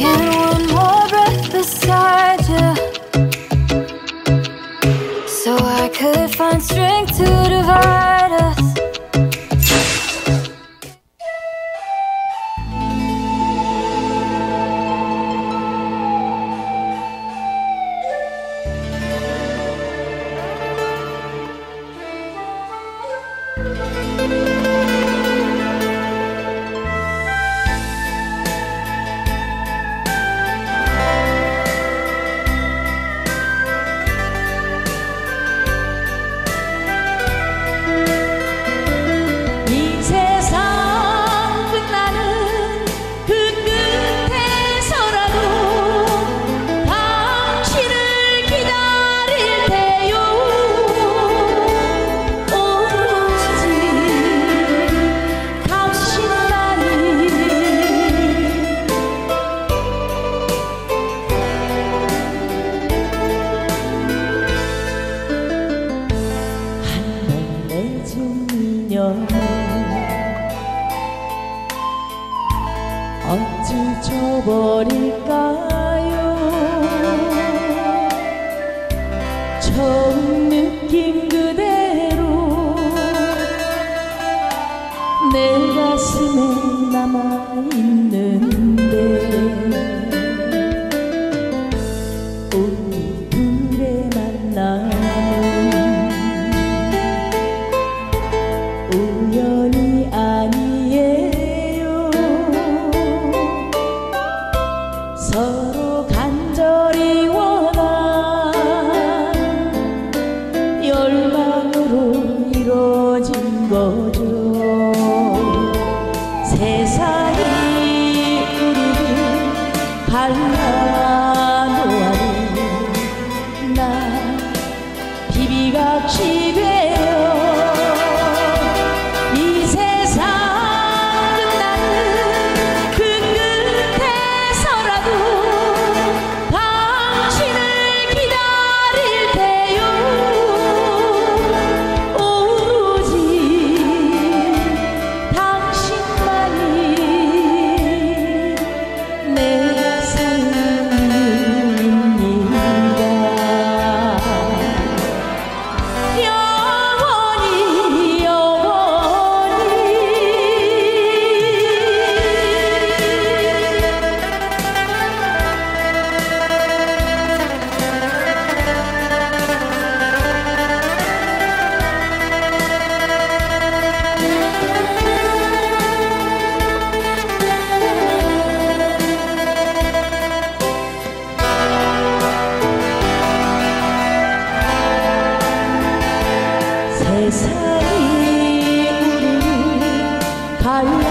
can 잊은 연 어찌 저버릴까요? 처음 느낀 그대로 내 가슴에 남아 세상이 우리를 발라놓아도 나 비비같이 되 사이 우리 갈래